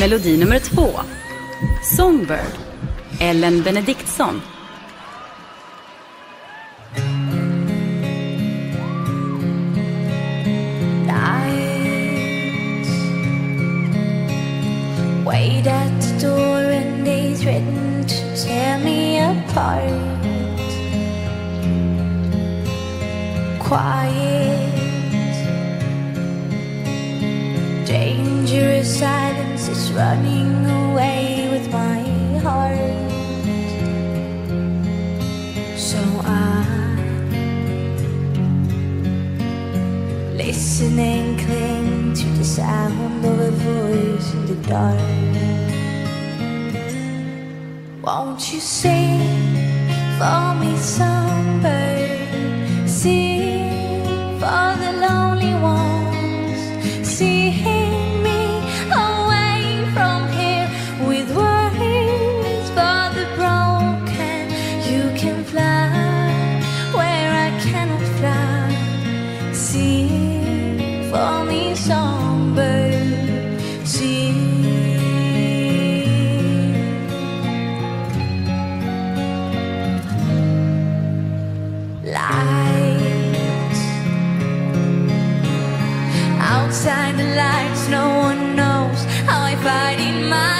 Melodi nummer två. Songbird. Ellen Benediktson. Wait at the door and they threaten to tear me apart. Quiet, dangerous silence running away with my heart. So I Listen and cling to the sound of a voice in the dark. Won't you sing for me, songbird? Sing Lights. Outside the lights, no one knows how I fight in my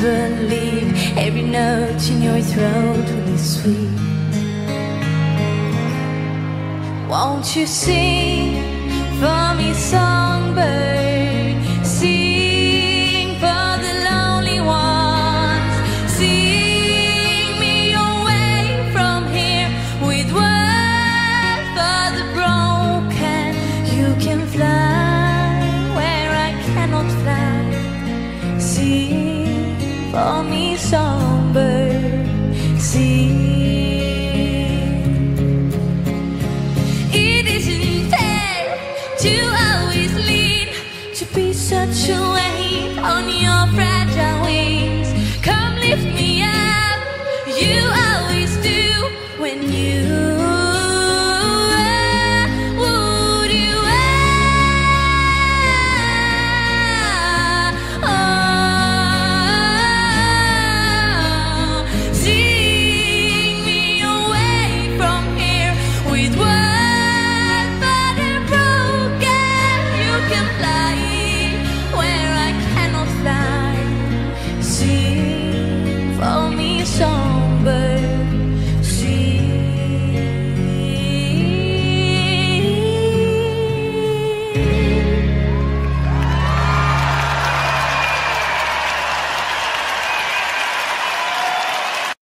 believe every note in your throat will be sweet. Won't you sing for me, songbird? to